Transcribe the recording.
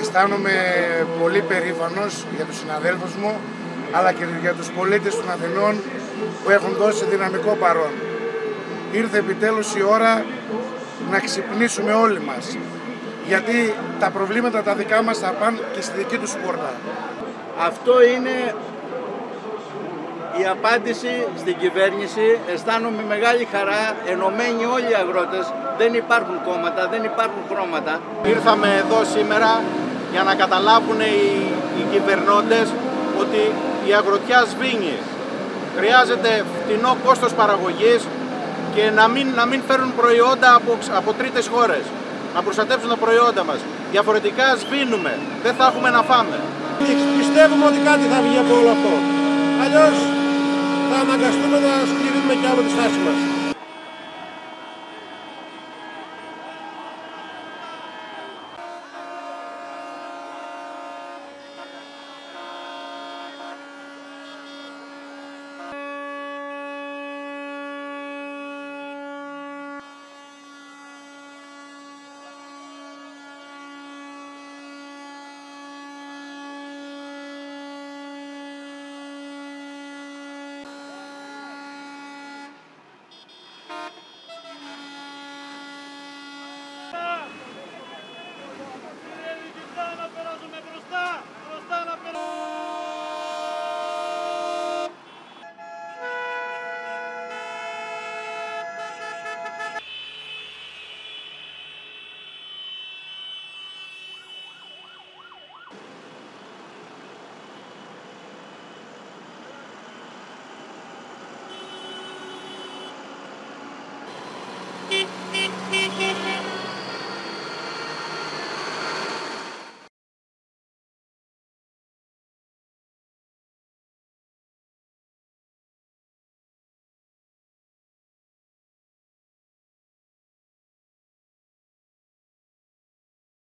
Αισθάνομαι πολύ περήφανος για τους συναδέλφους μου αλλά και για τους πολίτες των Αθηνών που έχουν δώσει δυναμικό παρόν. Ήρθε επιτέλους η ώρα να ξυπνήσουμε όλοι μας γιατί τα προβλήματα τα δικά μας θα πάνε και στη δική τους πόρτα. Αυτό είναι η απάντηση στην κυβέρνηση. Αισθάνομαι μεγάλη χαρά, ενωμένοι όλοι οι αγρότες. Δεν υπάρχουν κόμματα, δεν υπάρχουν χρώματα. Ήρθαμε εδώ σήμερα για να καταλάβουν οι, οι κυβερνώντες ότι η αγροτιά σβήνει. Χρειάζεται φτηνό κόστος παραγωγής και να μην, να μην φέρουν προϊόντα από, από τρίτες χώρες. Να προστατεύσουν τα προϊόντα μας. Διαφορετικά σβήνουμε. Δεν θα έχουμε να φάμε. Πιστεύουμε ότι κάτι θα βγει από όλο αυτό. Αλλιώς θα αναγκαστούμε να σκληρύνουμε κι άλλο τη στάση μας.